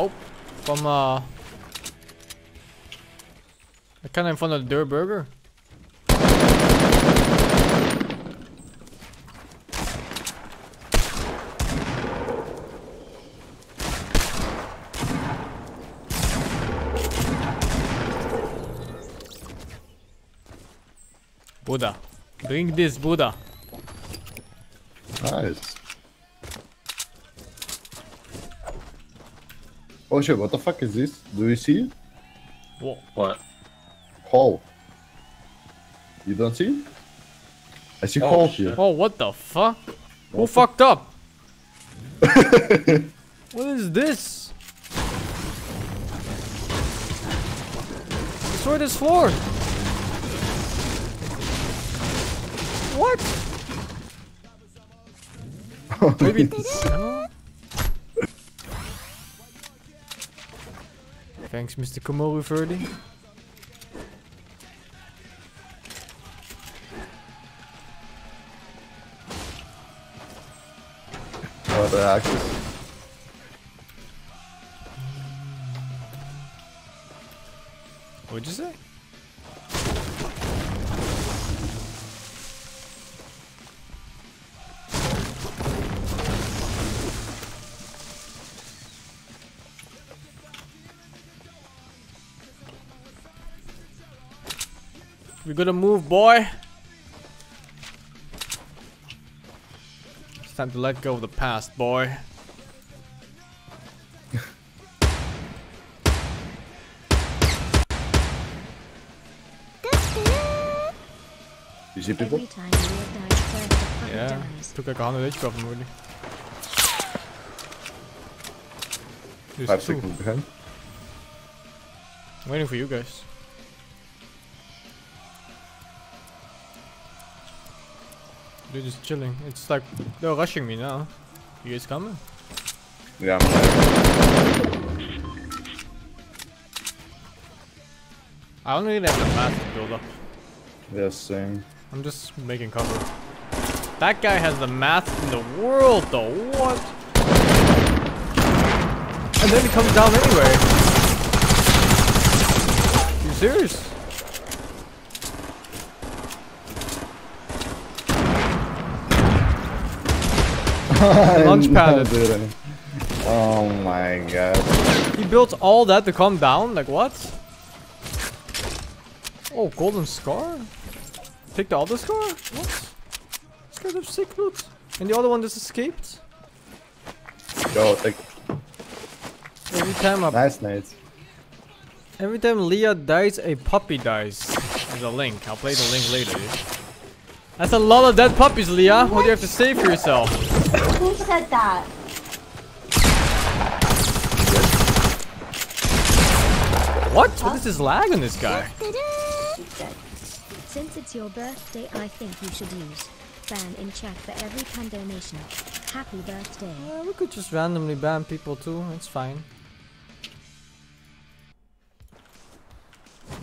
Oh, from uh, kind of in front of the Durrr Burger. Buddha. Drink this, Buddha. Nice. Oh shit, what the fuck is this? Do you see it? Whoa. What? Hole. You don't see it? I see Oh, hole shit. here. Oh, what the fuck? Who What? fucked up? what is this? Destroy this floor. What? Oh, Maybe. Thanks, Mr. Komoru Verdi. Oh, the axis. What'd you say? We gotta move, boy. It's time to let go of the past, boy. You see people? Every time you die, first the puppy Yeah, took like a hundred HP off him already. There's Five two. seconds behind. I'm waiting for you guys. They're just chilling. It's like they're rushing me now. You guys coming? Yeah, I'm I don't really have the math to build up. Yeah, same. I'm just making cover. That guy has the math in the world though. What? And then he comes down anyway. You serious? Launch pad Oh my god. He built all that to come down? Like what? Oh, golden scar? Take the other scar? What? This guy's have sick loot. And the other one just escaped? Go, take. Every time a, Nice nades. every time Leah dies, a puppy dies. There's a link. I'll play the link later. That's a lot of dead puppies, Leah. What do you have to say for yourself? Who said that? What? What is this lag on this guy? Since it's your birthday, I think you should use ban in chat for every condonation. Happy birthday. Uh, we could just randomly ban people too. It's fine.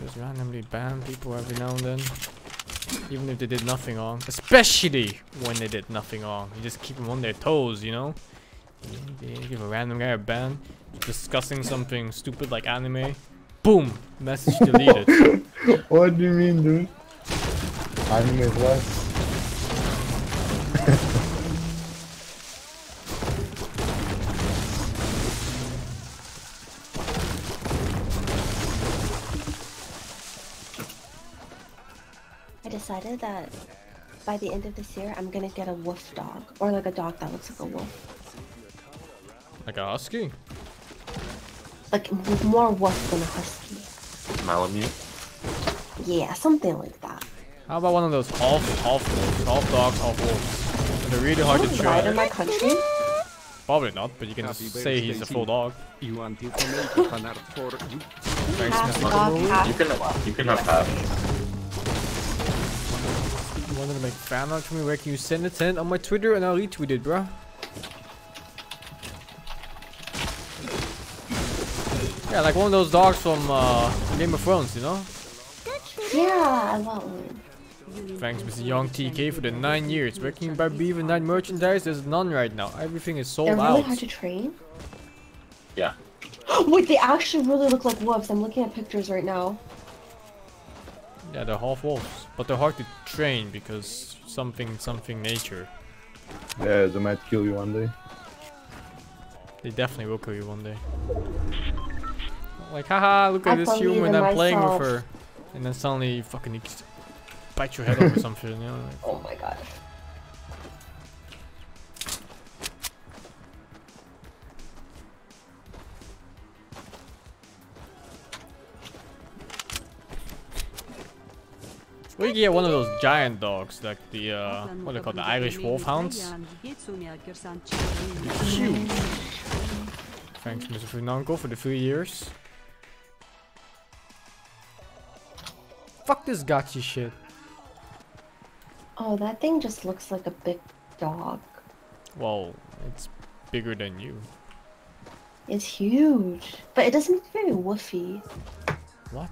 Just randomly ban people every now and then. Even if they did nothing wrong. Especially when they did nothing wrong. You just keep them on their toes, you know? You give a random guy a ban. Discussing something stupid like anime. Boom! Message deleted. What do you mean, dude? Anime what? decided that by the end of this year, I'm gonna get a wolf dog. Or like a dog that looks like a wolf. like a husky. Like more wolf than a husky. Malamute? Yeah, something like that. How about one of those half half wolves, half dogs, half wolves? And they're really hard to Right in train. my country? Probably not, but you can just say he's a full dog. You want you to make a art for you? Thanks, Half Mr. dog, half You can you can have half. You wanted to make fan art for me? Where can you send it? Send it on my Twitter and I'll retweet it, bro. Yeah, like one of those dogs from uh, Game of Thrones, you know? Yeah, I want one. Thanks, Mr. Young TK, for the nine years. Where can you buy Beaver Night merchandise? There's none right now. Everything is sold They're really out. hard to train. Yeah. Wait, they actually really look like wolves. I'm looking at pictures right now. Yeah, they're half wolves, but they're hard to train because something, something nature. Yeah, they might kill you one day. They definitely will kill you one day. Like, haha, look at I this human in I'm playing with her. And then suddenly you fucking bite your head off or something, you know? Like, Oh my god. We could get one of those giant dogs, like the, uh, what are they called, the Irish Wolfhounds? Huge. Thanks, Mr. Funanko, for the three years. Fuck this gotcha shit. Oh, that thing just looks like a big dog. Well, it's bigger than you. It's huge, but it doesn't look very woofy. What?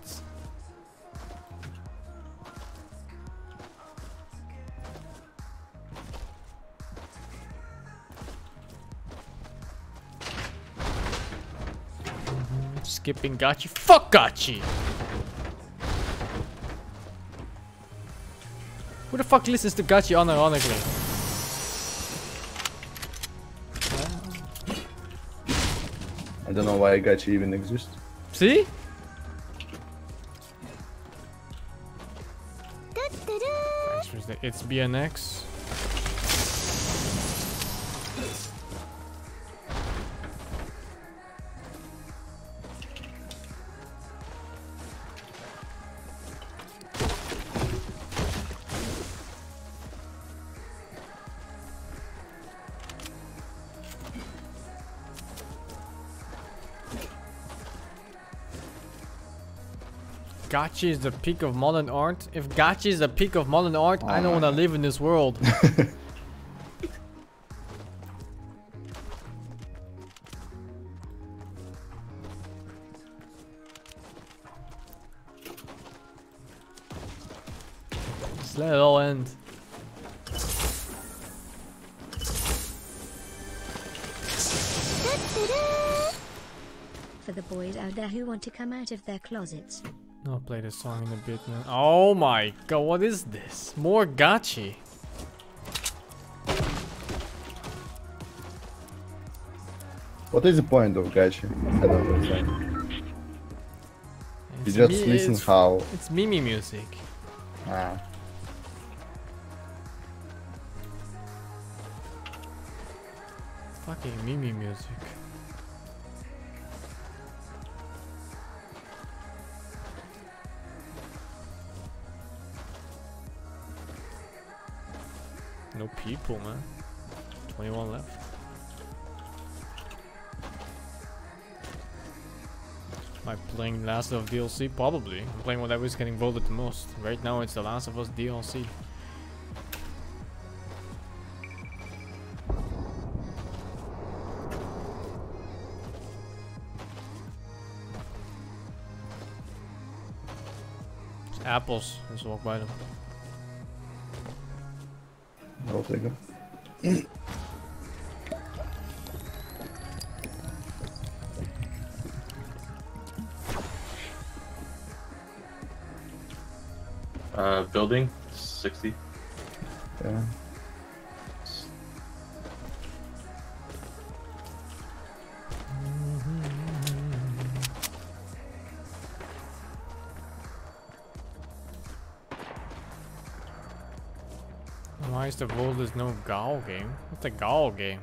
Skipping Gachi. Fuck Gachi! Who the fuck listens to Gachi unironically? I don't know why Gachi even exists. See? Thanks for the- It's BNX. Gachi is the peak of modern art. If Gachi is the peak of modern art, I don't want to oh. live in this world. Just let it all end. For the boys out there who want to come out of their closets. Play this song in a bit, man. Oh my god, what is this? More Gachi. What is the point of Gachi? I don't understand. You It's just listen it's, how. It's Mimi music. Ah. Fucking Mimi music. People, man. 21 left. Am I playing Last of DLC? Probably. I'm playing whatever is getting voted the most. Right now it's the Last of Us DLC. Apples. Let's walk by them. I'll take them. Uh, building, 60. Yeah. The world there's no Gal game? What's the Gal game?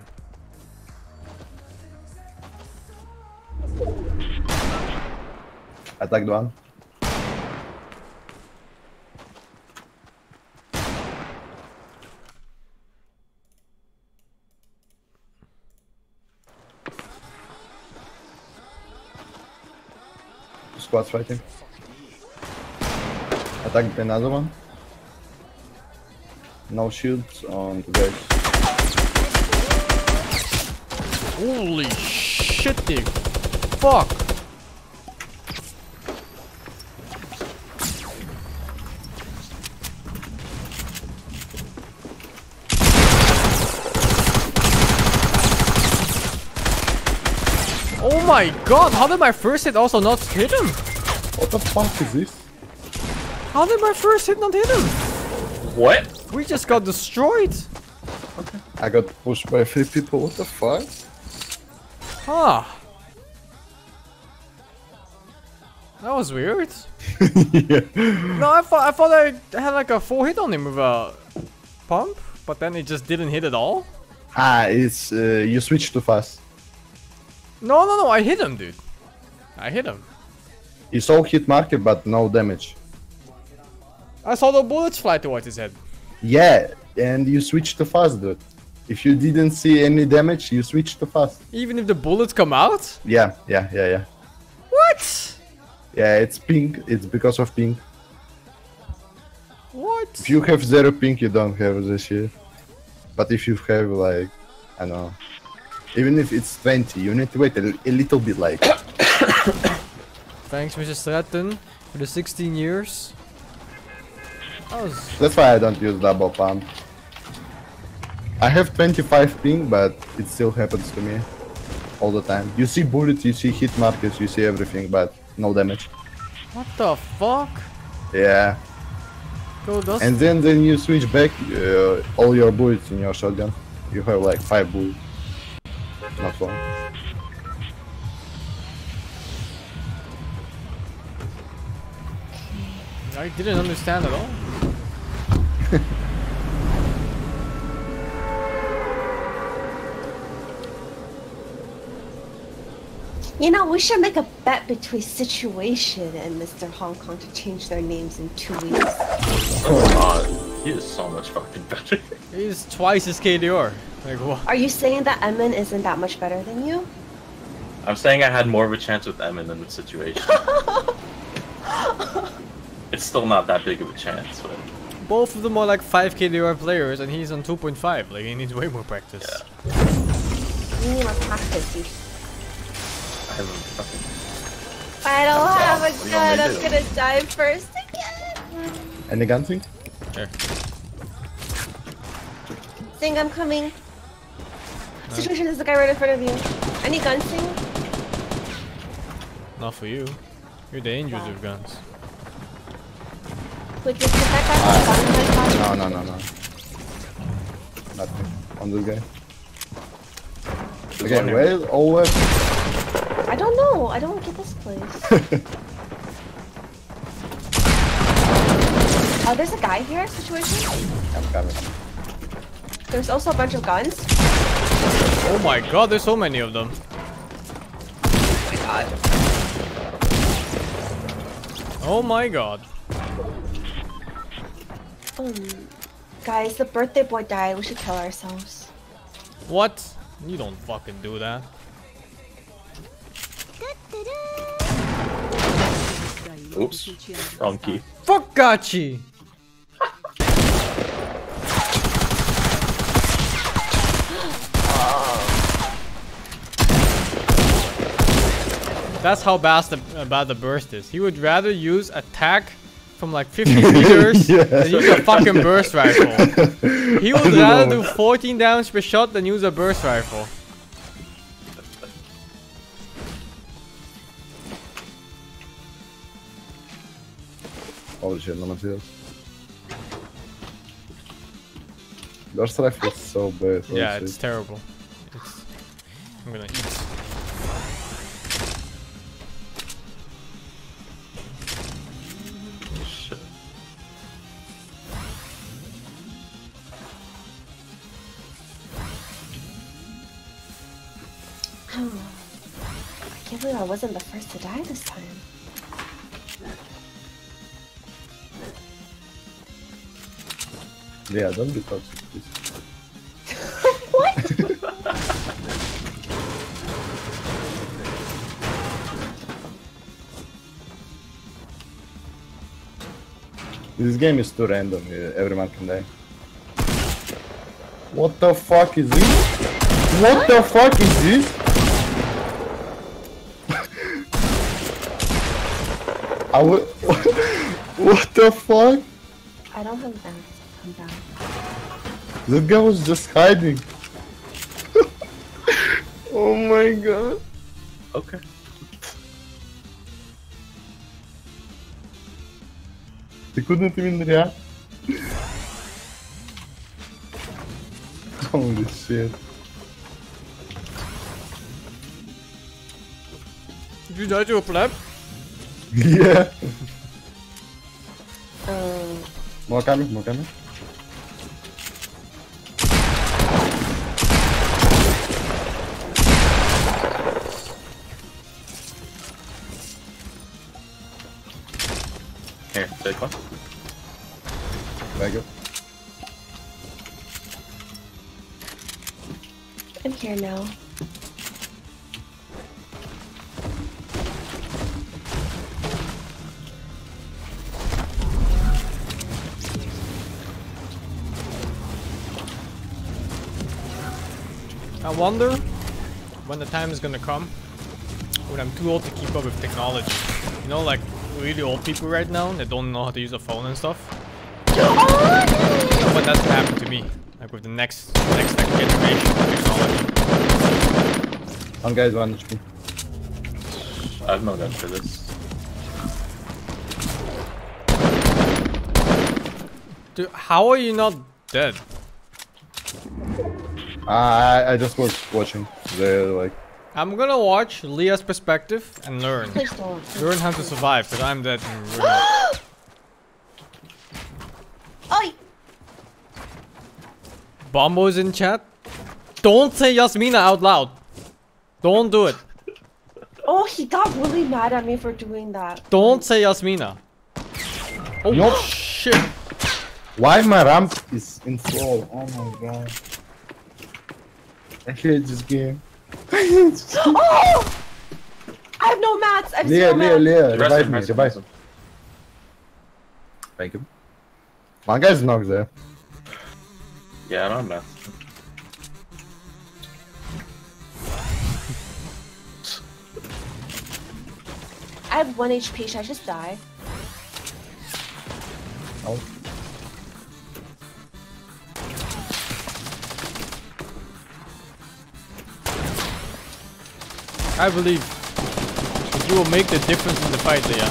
Attack one. Squad's fighting. Attack another one. No shields on the guys. Holy shit, dude. Fuck. Oh my god, how did my first hit also not hit him? What the fuck is this? How did my first hit not hit him? What? We just got destroyed. I got pushed by three people. What the fuck? Huh. That was weird. yeah. No, I thought I thought I had like a full hit on him with a pump, but then it just didn't hit at all. Ah, it's uh, you switched too fast. No, no, no, I hit him, dude. I hit him. You saw hit marker, but no damage. I saw the bullets fly towards his head. Yeah, and you switch too fast, dude. If you didn't see any damage, you switch too fast. Even if the bullets come out? Yeah, yeah, yeah, yeah. What? Yeah, it's pink. It's because of pink. What? If you have zero pink, you don't have this shit. But if you have like, I don't know, even if it's 20, you need to wait a, a little bit like. Thanks, Mr. Stratton, for the 16 years. That was... That's why I don't use double pump. I have 25 ping, but it still happens to me all the time. You see bullets, you see hit markers, you see everything, but no damage. What the fuck? Yeah. And then then you switch back uh, all your bullets in your shotgun. You have like five bullets. Not one. I didn't understand at all. You know, we should make a bet between Situation and Mr. Hong Kong to change their names in two weeks. Oh god, he is so much fucking better. He's twice as KDR. Like what? Are you saying that Emin isn't that much better than you? I'm saying I had more of a chance with Emin than with Situation. it's still not that big of a chance, but Both of them are like 5 KDR players and he's on 2.5. Like he needs way more practice. Yeah. You need more practice. You I have a fucking. I don't What have a gun. I'm do? gonna die first again. Any gun thing? Sure. Sing, I'm coming. Situation is the guy right in front of you. Any gun sing? Not for you. You're the dangerous with guns. Wait, did that guy have a gun in my No, no, no, no. Nothing on this guy. There's one Okay, here. all left? I don't know. I don't get this place. Oh, there's a guy here. Situation. I'm coming. There's also a bunch of guns. Oh my god, there's so many of them. Oh my god. Oh my god. Um, guys, the birthday boy died. We should kill ourselves. What? You don't fucking do that. Oops. Wrong key. Fuck Gachi! That's how bad the, uh, bad the burst is. He would rather use attack from like 50 meters Yeah. than use a fucking burst rifle. He would rather know. do 14 damage per shot than use a burst rifle. Holy shit, no materials. Burst rifle is so bad. Yeah, it's terrible. It's, I'm gonna eat. I can't believe I wasn't the first to die this time. Yeah, don't be toxic, please. This game is too random, uh, everyone can die. What the fuck is this? What the fuck is this? I w- what the fuck? I don't have that. Come back. The guy was just hiding. oh my god. Okay. They couldn't even react. Holy shit. Did you die to a pleb? Yeah. Um, More coming, more I wonder when the time is gonna come when I'm too old to keep up with technology. You know, like really old people right now that don't know how to use a phone and stuff. when that's gonna happen to me, like with the next next like, generation of technology. One guy's one HP. I have no gun for this. Dude, how are you not dead? I I just was watching. They're like I'm gonna watch Leah's perspective and learn. Learn how to survive, because I'm dead in real life. Oh, Bombo's in chat. Don't say Yasmina out loud. Don't do it. oh, he got really mad at me for doing that. Don't say Yasmina. Oh Nope. shit. Why my ramp is in slow? Oh my god. I hate this game. Oh! I have no mats. I have Leah, Leah. Leah, revive me, revive him. Thank you. One guy's knocked there. Yeah, I don't know. I have one HP. Should I just die? Oh. I believe you will make the difference in the fight, Leah.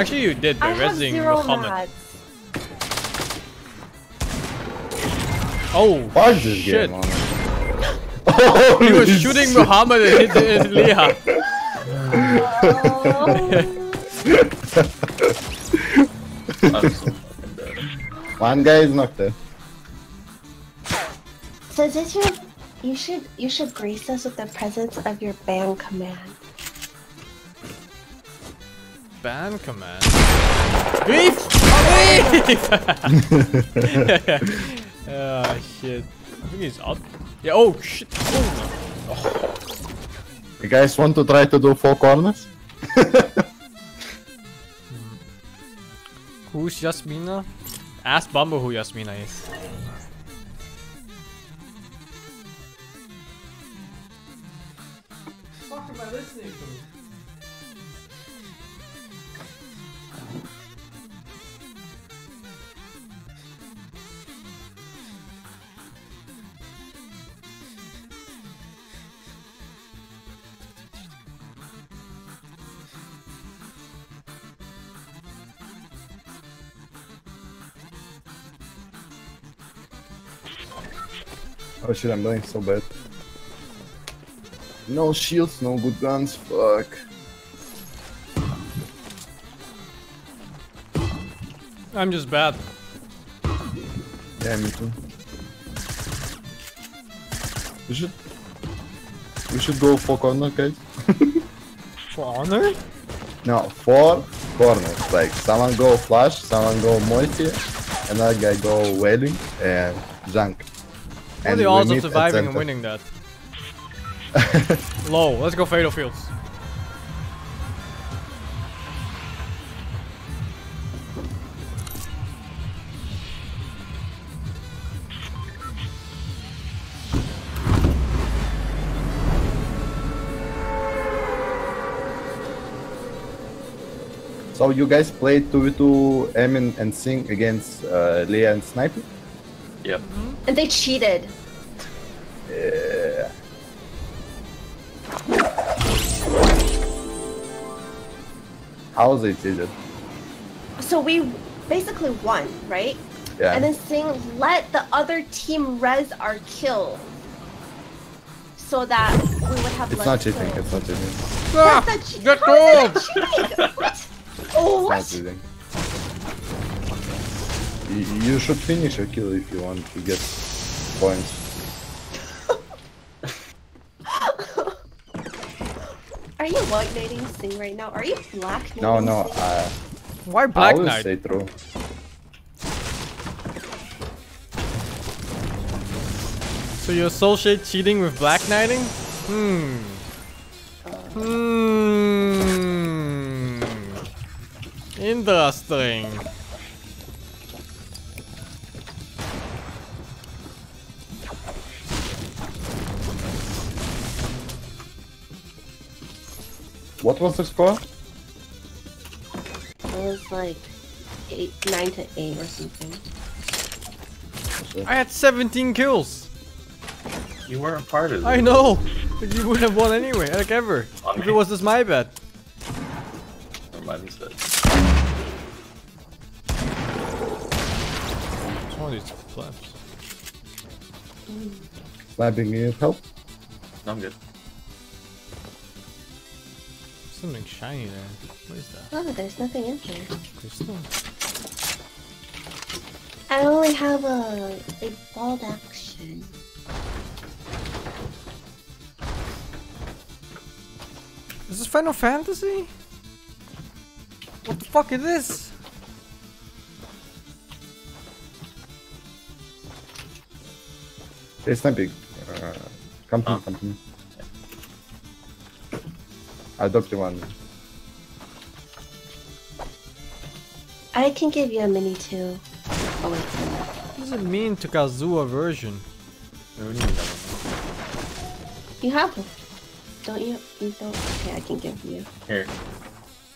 Actually, you did by I resing Muhammad. mats. Oh, Fuck this shit. game, man. Oh, He was shooting Muhammad and hit Leah. So. One guy is knocked there. so this your you should you should grace us with the presence of your ban command. Ban command. Beef! Beef! Ah, shit. I think he's up. Yeah, oh, shit. Oh. You guys want to try to do four corners? Who's Yasmina? Ask Bumble who Yasmina is. Oh shit, I'm doing so bad. No shields, no good guns, fuck. I'm just bad. Yeah, me too. We should... We should go for corner, guys. For honor? No, four corners. Like, someone go flash, someone go multi, another guy go wailing, and junk. What are And the odds of surviving and winning that? Low. Let's go Fatal Fields. So you guys played 2v2 Emin and Sing against uh, Leah and Sniper? Yep. Mm-hmm. And they cheated. Yeah. How was they cheated? So we basically won, right? Yeah. And then Singh let the other team res our kill. So that we would have It's not cheating, kills. it's not cheating. Ah, that's, that's, that's! What? Oh, what? Cheating. You, you should finish a kill if you want to get points. Are you white knighting Sing right now? Are you black knighting No, no. Sing? Uh, Why I Black always Knight? say true. So you associate cheating with Black Knighting? Hmm. Hmm. Interesting. What was the score? It was like eight, nine to eight or something. I had 17 kills. You weren't part of it. I know. But you would have won anyway, like ever. If it was just my bet. Remind me that. It's one of these flaps. Sniping you help? No, I'm good. Something shiny there. What is that? Oh, there's nothing in here. Crystal? I only have a, a bolt action. Is this Final Fantasy? What the fuck is this? Hey, sniping. Uh, come to me, Come to me. I dropped you one. I can give you a mini too. Oh wait, What does it mean to Kazuha version? We need another one. you have one, don't you? You don't. Okay, I can give you. Here.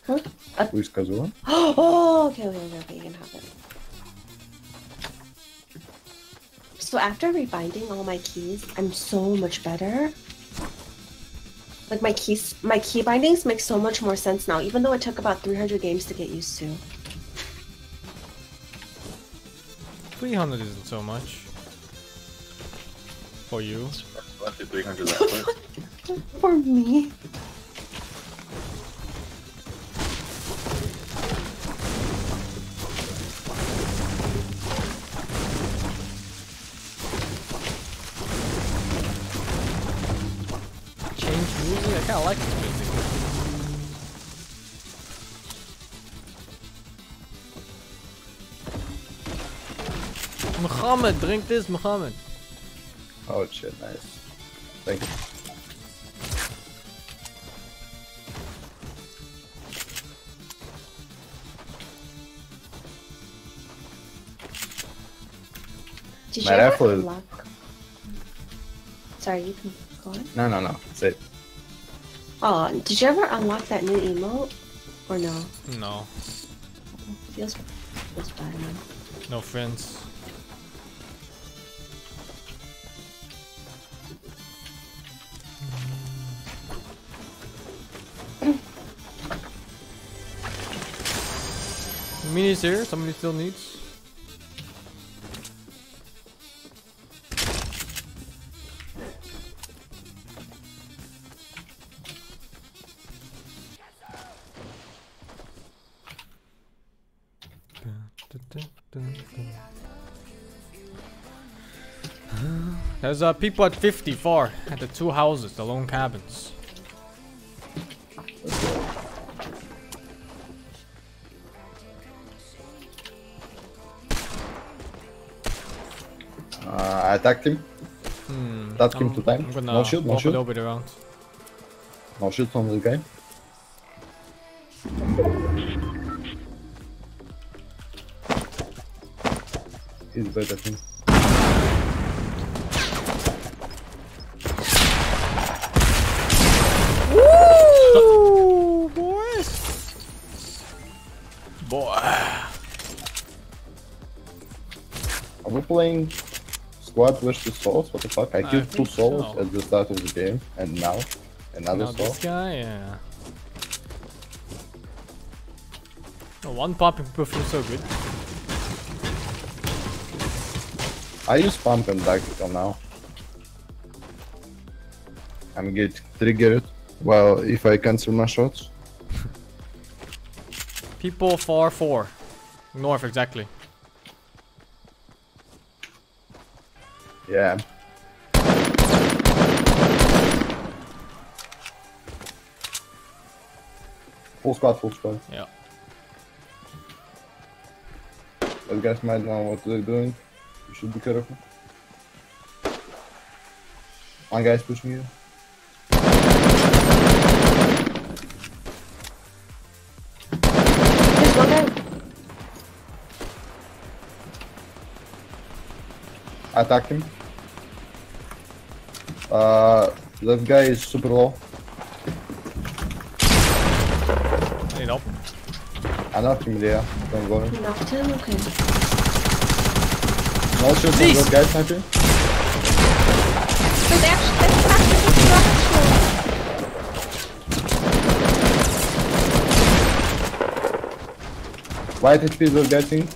Huh? Uh, Who is Kazuha? oh, okay, okay, okay, okay. You can have it. So after rebinding all my keys, I'm so much better. Like my keys, my key bindings make so much more sense now, even though it took about 300 games to get used to. 300 isn't so much. For you. Went 300. For me. Muhammad, drink this, Muhammad. Oh shit, nice. Thank you. Did you My ever rifle is- unlock? Sorry, you can go on. No, no, no. That's it. Oh, did you ever unlock that new emote? Or no? No, Feels feels bad, man. no friends. Mini's here, somebody still needs. There's uh, people at 54 at the two houses, the lone cabins. Attacked him. Hmm. Attacked him I'm- two times. No shield, no a shield. little bit around. No shield on the guy. Squad versus souls? What the fuck? I I killed two souls so. at the start of the game, and now another Now soul. this guy, yeah. Oh, one pump people feel so good. I use pump and tactical now. I'm get triggered. Well, if I cancel my shots. People far four. North exactly. Yeah. Full squad, full squad. Yeah. Those guys might know what they're doing. You should be careful. One guy's pushing you. There's one guy. I attacked him. Uh, that guy is super low. I need help. I knocked him there. Don't worry. You knocked him? Okay. No shield from Please. that guy sniping. There's actually, there's actually, there's actually. White HP they're getting.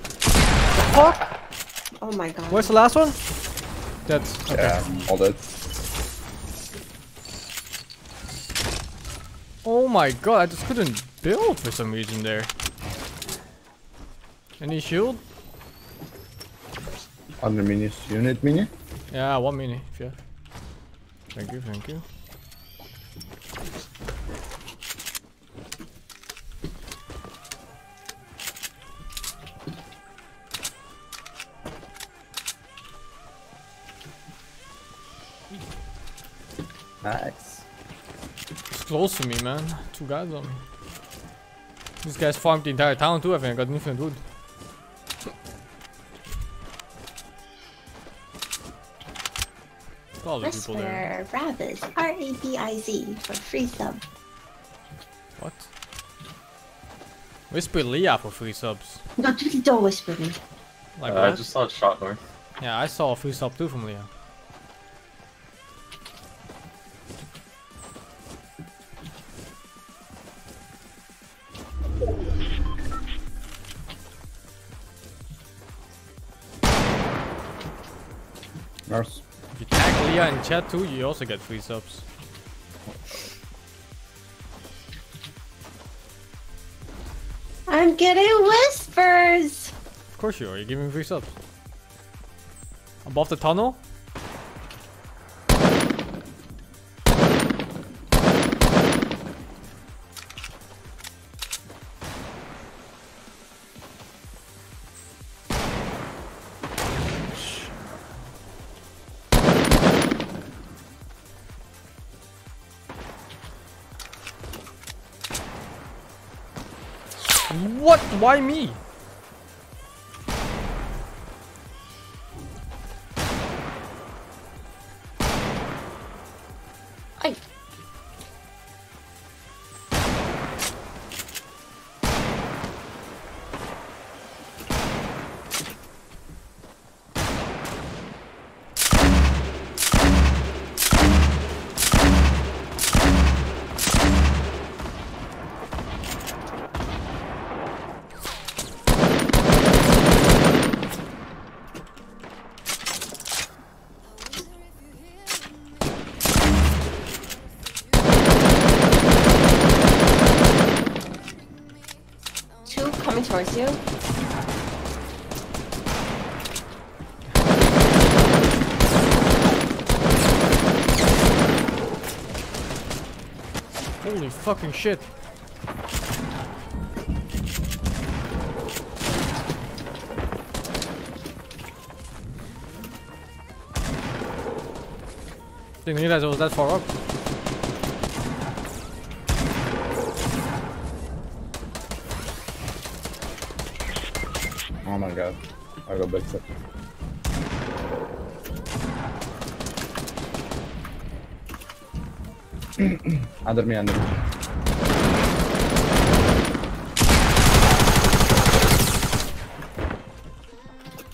Oh my god. Where's the last one? That's okay. Yeah, all that. My god, I just couldn't build for some reason there. Any shield? Under minis. You need mini? Yeah, one mini, if you have. Thank you, thank you. Nice. It's close to me, man. Two guys on me. These guys farmed the entire town too, I think. I got infinite wood. All the people there. Whisper Rabiz. R A B I Z for free sub. What? Whisper Leah for free subs. No, don't- don't whisper me. Like Uh, I just saw a shot north. Yeah, I saw a free sub too from Leah. Leah in chat too, you also get free subs. I'm getting whispers. Of course you are, you're giving free subs. Above the tunnel? Why me? Fucking shit. Didn't realize it was that far up. Oh my god. I got back up. under me, under me.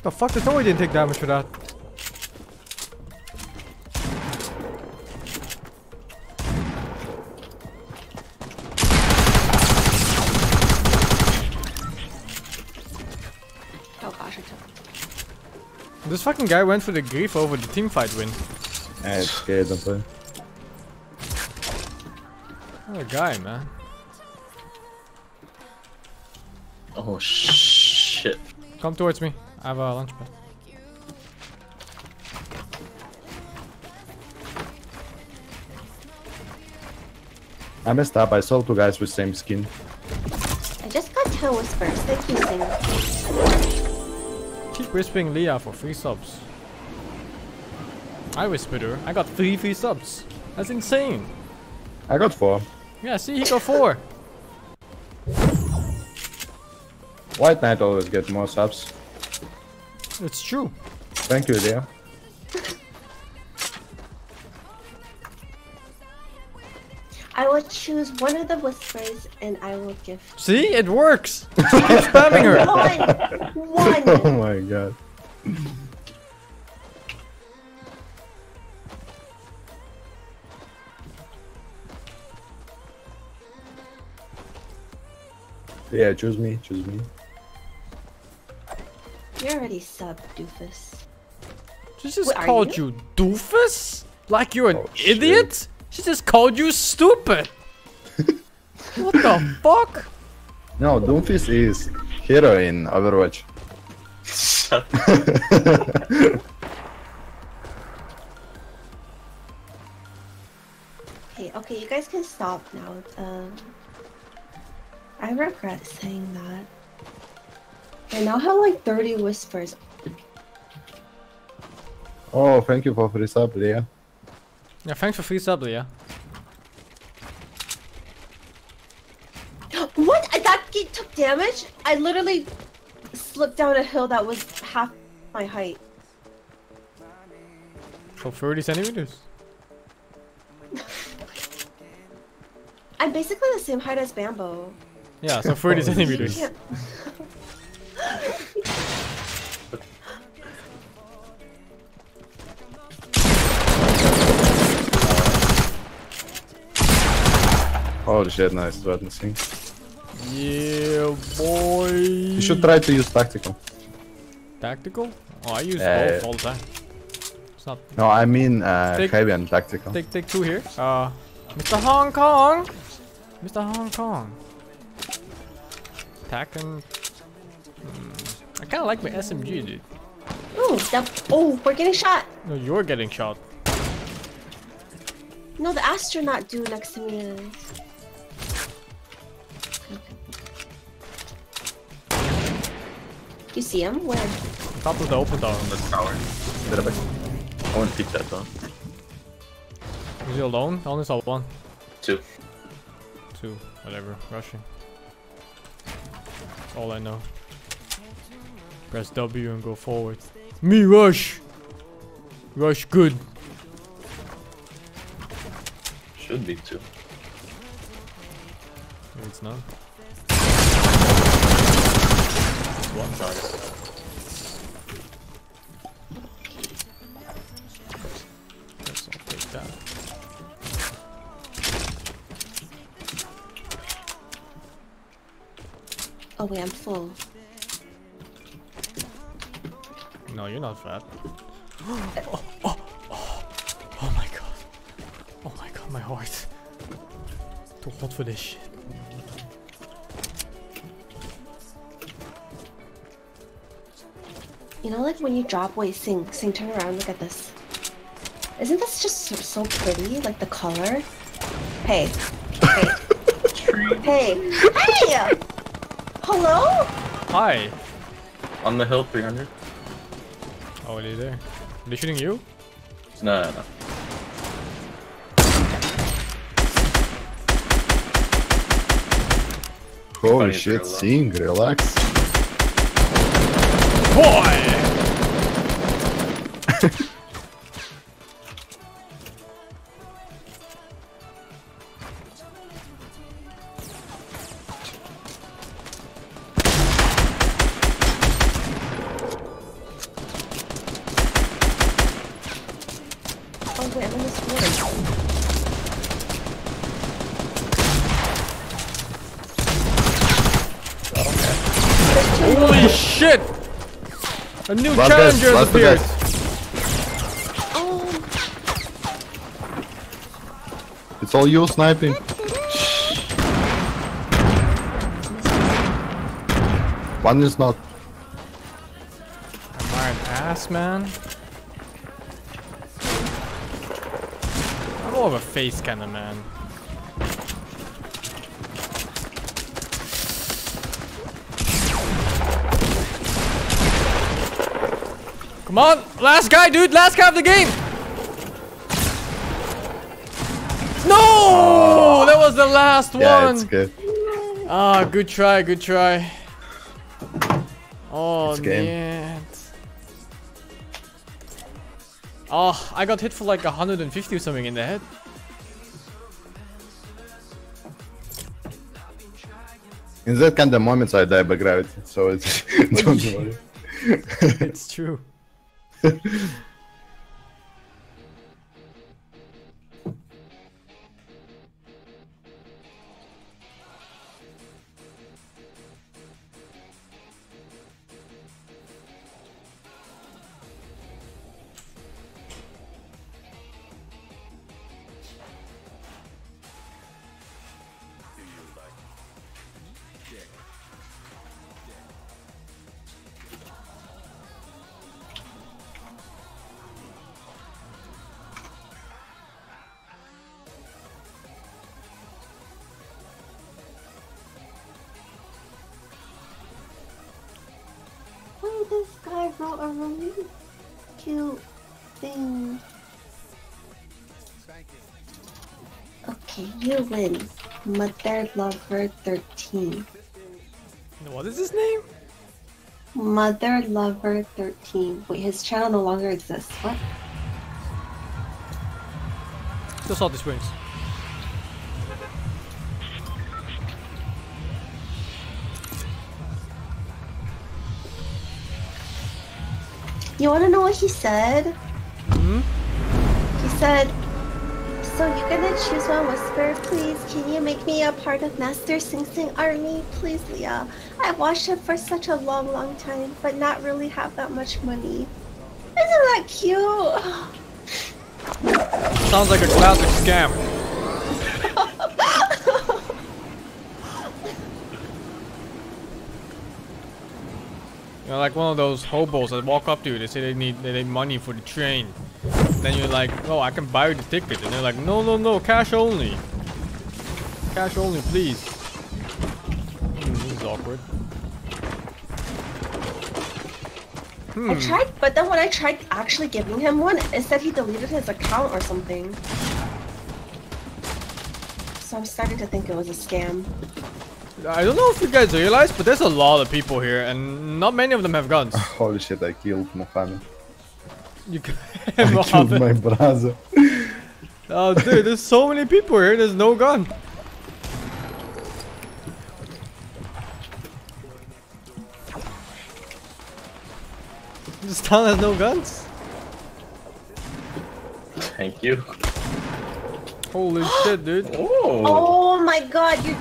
The fuck? The Zoe didn't take damage for that. This fucking guy went for the grief over the team fight win. Yeah, it's scared, don't play. What a guy, man. Oh shit. Come towards me. I have a launch pad. I messed up. I saw two guys with same skin. I just got 10 whispers. Thank you, Sing. Keep whispering Leah for free subs. I whispered her. I got three free subs. That's insane. I got four. Yeah, see, he got four. White Knight always get more subs. It's true. Thank you, Leah. I will choose one of the whispers and I will gift See, it works. Keep spamming her. one. Oh One. my god. Yeah, choose me, choose me. You're already sub, doofus. She just Wait, called you? you doofus? Like you're an Oh, shit. idiot? She just called you stupid. what the fuck? No, doofus is hero in Overwatch. Shut Okay, okay, you guys can stop now. Uh, I regret saying that. I now have like 30 whispers. oh, thank you for free sub, Leah. Yeah, thanks for free sub, Leah. What? I- That kid took damage? I literally slipped down a hill that was half my height. For 30 centimeters. I'm basically the same height as Bambo. Yeah, so 30 Oh, centimeters. Holy shit, nice witnessing. Yeah, boy. You should try to use tactical. Tactical? Oh, I use Yeah, both all the time. It's not. No, I mean uh, Take- heavy and tactical. Take, take two here. Uh, Mr. Hong Kong! Mr. Hong Kong. Tack and. Hmm, I kinda like my SMG, dude. Ooh, that, oh, we're getting shot. No, you're getting shot. No, the astronaut dude next to me is. You see him? Where? Top of the open door. on the tower. Bit of a... I wouldn't peek that though. Is he alone? I only saw one. Two. Two. Whatever. Rushing. That's all I know. Press W and go forward. Me rush! Rush good. Should be two. Maybe it's not. One target. Guess I'll take that. Oh wait, I'm full. No, you're not fat. Oh, oh, oh, oh, oh my god. Oh my god, my heart. Too hot for this shit. You know, like when you drop, wait, sing, sing, turn around, look at this. Isn't this just so, so pretty? Like the color? Hey. Hey. hey. Hey! Hello? Hi! On the hill, 300. Oh, are they there? Are they shooting you? No, no, no. Holy shit, sing, relax. Boy! Oh wait, I'm in this room. Holy shit! A new Last guys, challenger last appeared. Oh, It's all you sniping. One is not. Am I an ass, man? More of a face kind of man. Come on! Last guy, dude! Last guy of the game! No! that was the last Yeah, one! it's good. Ah, good try, good try. Oh, man. Oh, I got hit for like 150 or something in the head. In that kind of moments, I die by gravity, so it's don't worry. it's true. this guy wrote a really cute thing. Okay, you win. Mother Lover 13. What is his name? Mother Lover 13. Wait, his channel no longer exists. What? Still salty springs. What he said? Hmm? He said, So you gonna choose one whisper, please? Can you make me a part of Master Sing Sing Army? Please, Leah. I've watched it for such a long, long time, but not really have that much money. Isn't that cute? Sounds like a classic scam. Like one of those hobos that walk up to you. They say they need they need money for the train. Then you're like, oh, I can buy you the ticket, and they're like, no, no, no, cash only. Cash only, please. Hmm, this is awkward. Hmm. I tried, but then when I tried actually giving him one, said he deleted his account or something. So I'm starting to think it was a scam. I don't know if you guys realize, but there's a lot of people here, and not many of them have guns. Holy shit! I killed Mohammed. You can I killed my brother. Oh, dude, there's so many people here. There's no gun. This town has no guns. Thank you. Holy shit, dude. Oh. Oh my god, you.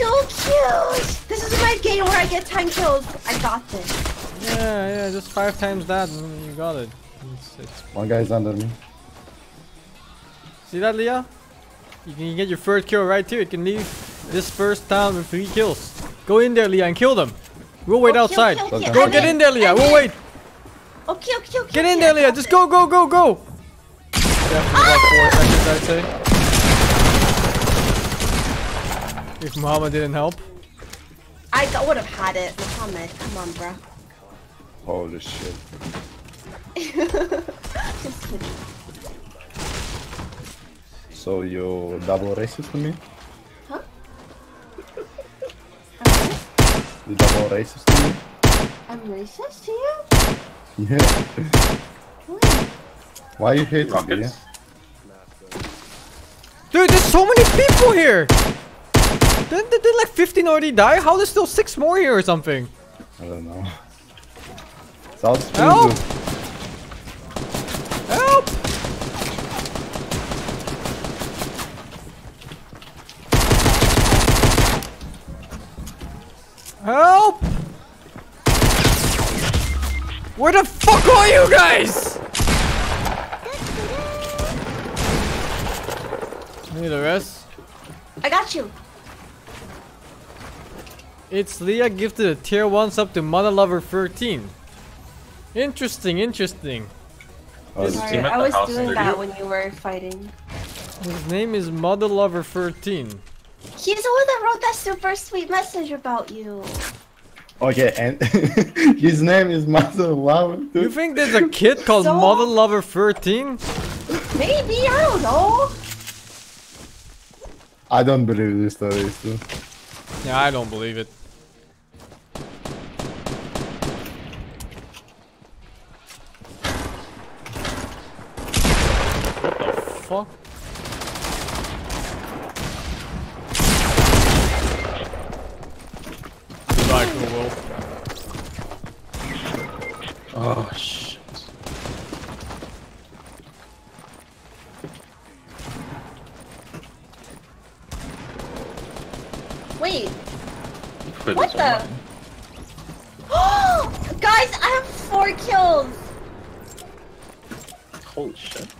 Chill kills! This is my game where I get 10 kills. I got this. Yeah, yeah, just five times that, and you got it. It's, it's... One guy's under me. See that, Leah? You can get your first kill right here. You can leave this first town with three kills. Go in there, Leah, and kill them. We'll wait Okay, outside. okay, okay, Go I'm get in there, Leah. I'm We'll wait. Okay, okay, okay. Get in okay, there, Leah. Just this. go, go, go, go. Definitely like four seconds, I'd say. If Muhammad didn't help. I would have had it. Muhammad, come on, bro. Holy shit! Just kidding. So you double racist to me? Huh? You double racist to me? I'm racist to you? Yeah. Why? Why you hate me? Yeah? Rockets. Dude, there's so many people here. Did, did, did like 15 already die? How there's still six more here or something? I don't know. Sounds Help! Help! Help! Where the fuck are you guys? Need the rest? I got you. It's Leah gifted a tier 1 sub to Mother Lover 13. Interesting, interesting. Oh, Sorry, team at I was house doing that they're- when you were fighting. His name is Mother Lover 13. He's the one that wrote that super sweet message about you. Okay, and his name is Mother Lava. You think there's a kid called So- Mother Lover 13? Maybe, I don't know. I don't believe this story. Too. Yeah, I don't believe it. Fuck? Goodbye, Cool Wolf. Oh shit. Wait, what the? Oh, guys, I have four kills. Holy shit.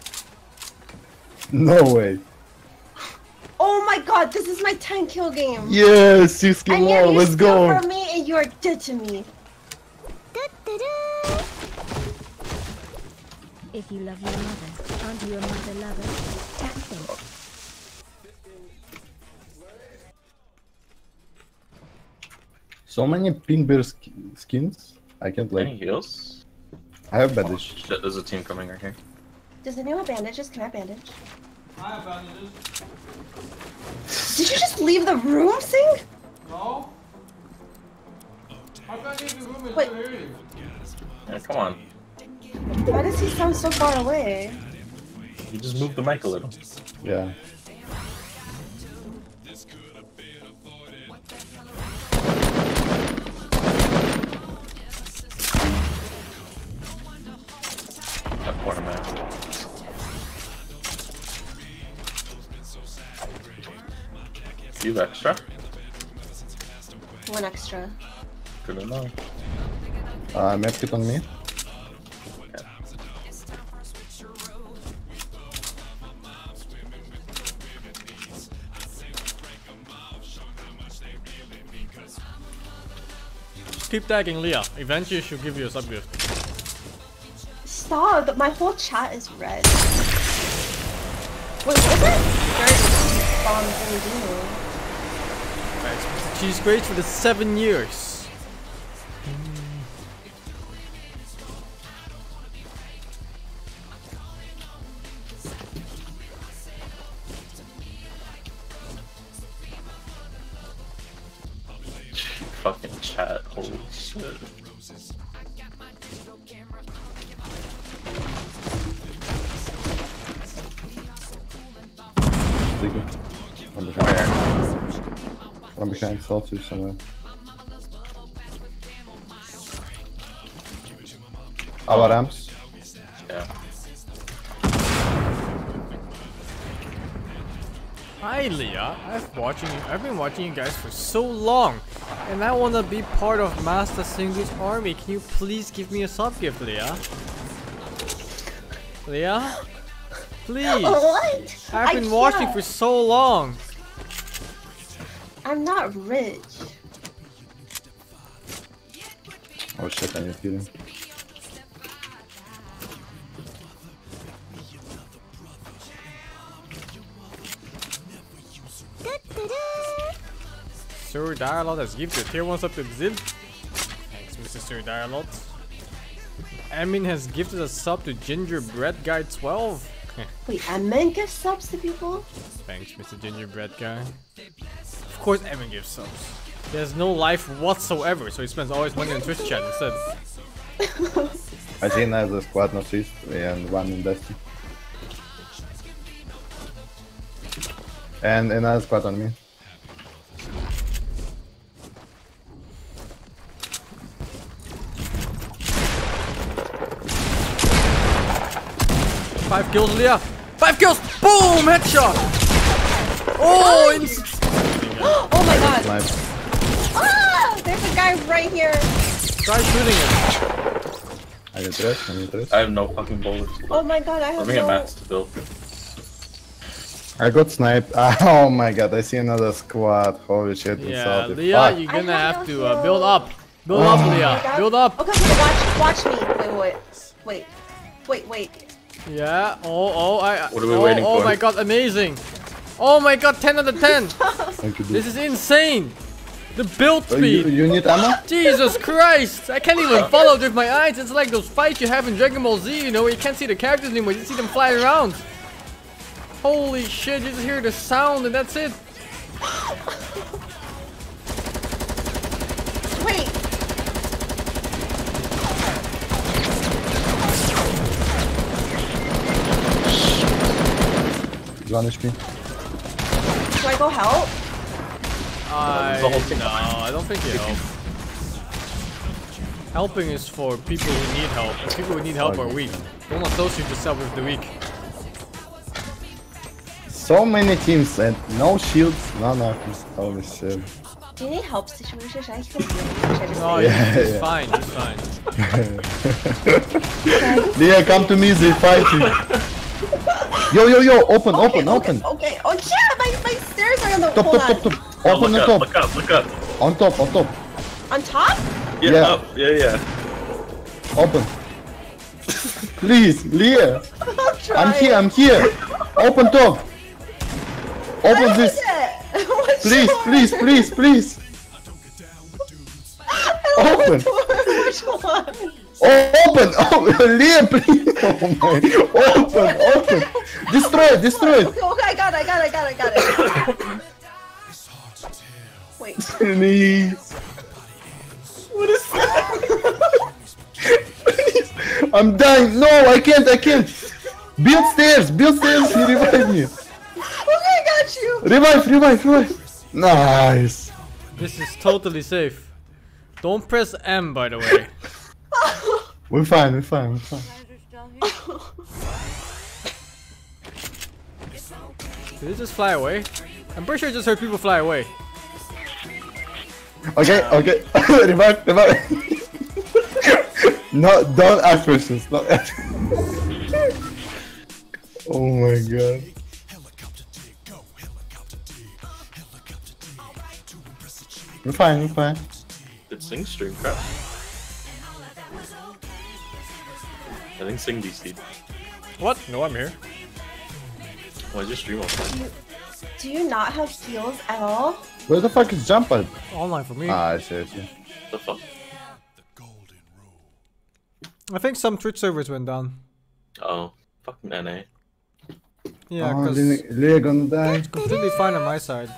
No way. Oh my god, this is my 10 kill game. Yes, six kill and yet more. you Let's steal go. from me and you are dead to me. If you love your mother, aren't you a mother lover? Tap think. So many pink bear sk skins. I can't Any like. heals? I have Oh shit, there's a team coming right here. Does anyone have bandages? Can I have bandage? Did you just leave the room, Sing? No? I can't leave the room Wait. Yeah, come on. Why does he sound so far away? You just move the mic a little. Yeah. You have extra? One extra. Good to know. Uh, medkit on me. Just keep tagging Leah. Eventually she'll give you a sub gift. Stop! My whole chat is red. Wait, what does dirt bomb thing do? She's great for the seven years. Saw two somewhere. Our ramps. Yeah. Hi Leah, I've watching you. I've been watching you guys for so long, and I wanna be part of Master Singu's army. Can you please give me a sub gift, Leah? Leah, please. What? I've I been watching can't. for so long. I'm not rich. Oh shit, I need healing. Sir Dialot has gifted tier 1 sub to Zil. Thanks, Mr. Sir Dialot. Emin has gifted a sub to Gingerbread Guy 12. Wait, and men give subs to people? Thanks, Mr. Gingerbread Guy. Of course, Evan gives subs. He has no life whatsoever, so he spends all his money on Twitch chat instead. I think has a squad assist and one in Destiny. And another squad on me. Five kills, Leah! Five kills! Boom! Headshot! Oh, ins- oh my god! Ah! There's a guy right here. Try shooting it. I I need rest, I need rest. I have no fucking bullets. Oh my god, I have Let me get no. mats to build. I got sniped. Oh my god, I see another squad. Holy shit, it's Yeah, salty. Leah, Fuck. you're gonna have have to uh, build up. Build Oh up, Leah. Build up. Okay, okay, watch, watch me. Wait, wait, wait, wait, wait. Yeah. Oh, oh, I. What are we oh, waiting oh for? my god, amazing. Oh my god, 10 out of 10. Thank you, dude. this is insane. The build Oh, you, speed. you need ammo? Jesus Christ! I can't even follow with my eyes. It's like those fights you have in Dragon Ball Z, you know, where you can't see the characters anymore. You see them flying around. Holy shit, you just hear the sound and that's it. Wait. One HP. Do I go help? I, the whole thing. no, I don't think you help. Helping is for people who need help. People who need help are weak. Don't associate yourself with the weak. So many teams and no shields, no nothing. Holy shit. Uh, Do you need help situation? Should I heal you? Should I No, say- Yeah, he's yeah. fine, he's fine. Leah, come to me, they fight you. Yo, yo, yo, open, open, open. Okay. Oh yeah, my, my stairs are on the. Top, top, top, top. Oh, Open look the up, top. look up, look up. On top, on top. On top? Yeah, Yeah. up. Yeah, yeah. Open. Please, Leah. I'm. I'm here, I'm here. Open top. Open What this. is Please, yours? please, please, please. Open. Which one? Oh, open. Oh, Leah, please. Oh my. Open, open. Destroy it, destroy it. Okay, okay, I got it, I got it, I got it, I got it. Wait. Please. What is that? I'm dying. No, I can't, I can't. Build stairs, build stairs. He revived me. Okay, I got you. Revive, revive, revive. Nice. This is totally safe. Don't press M, by the way. We're fine, we're fine, we're fine. Did it just fly away? I'm pretty sure I just heard people fly away. Okay, okay. revive, revive. no, don't ask questions. Not ask. oh my god. We're fine, we're fine. It's Sing stream crap? I think Sing DC'd. What? No, I'm here. Why is your stream offline? Do you not have heals at all? Where the fuck is jump pad? Online for me. Ah, I see, I see. The fuck? I think some Twitch servers went down. Oh, fucking NA. Yeah, oh, because Leah, Leah gonna die. completely fine on my side.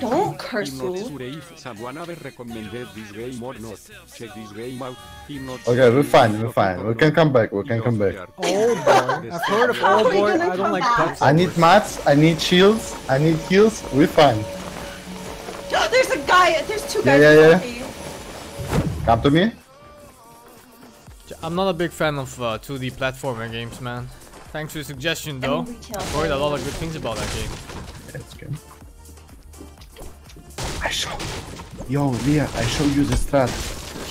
Don't curse me. someone ever recommended this game or not. Check this game out. Okay, we're fine, we're fine. We can come back, we can come back. are- Owlboy. I've heard of Owlboy. I don't like back? pets. I need mats, I need shields, I need heals. We're fine. There's a guy. There's two guys. yeah, yeah. behind me. Come to me. I'm not a big fan of uh, 2D platformer games, man. Thanks for the suggestion, though. I've heard a lot of good things about that game. Let's go. I show. Yo, Leah, I show you the strat.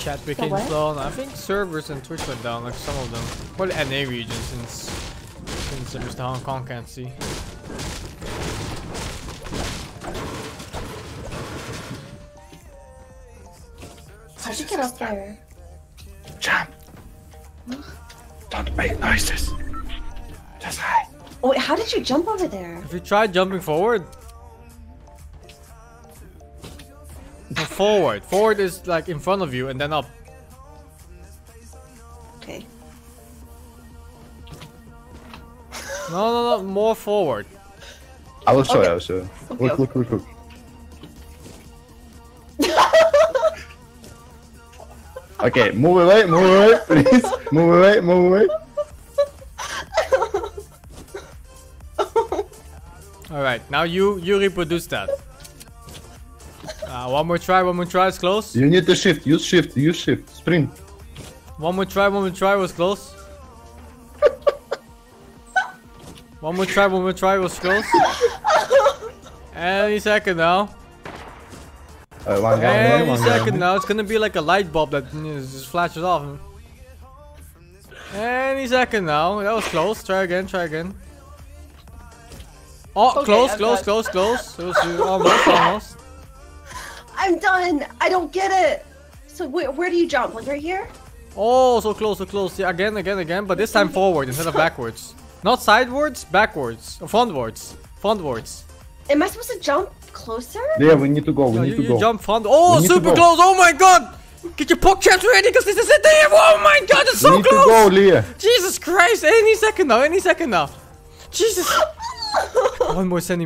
Chat became what? slow. I think servers and Twitch went down, like some of them. Probably NA region since since Mr. Hong Kong can't see. How'd you get up there? Jump. Don't make noises. Just hide. Oh wait, how did you jump over there? If you tried jumping forward. Forward. Forward is like in front of you and then up. Okay. No, no, no, more forward. I will show Okay. you, I will show you. Okay, look, okay. look, look, look. Okay, move away, move away, please. Move away, move away. All right, now you you reproduce that. Uh, one more try, one more try. It's close. You need to shift, use shift, use shift. Sprint. One more try, one more try was close. one more try, one more try was close. Any second now. Uh, one, one, Any one, one, second one. now. It's gonna be like a light bulb that you know, just flashes off. Any second now. That was close. Try again, try again. Oh, Okay, close, I'm close, done. close, close. It was uh, almost, almost. I'm done. I don't get it. So where, where do you jump? Like right here? Oh, so close, so close. Yeah, again, again, again. But this time forward instead of backwards. Not sidewards, backwards. Or frontwards. Frontwards. Am I supposed to jump closer? Yeah, we need to go. We No, need you, to you go. jump front. Oh, We super close. Oh my god. Get your poke champs ready because this is it. Damn. Oh my god, it's so we so need close. to go, Leah. Jesus Christ. Any second now, any second now. Jesus. One more centimeter.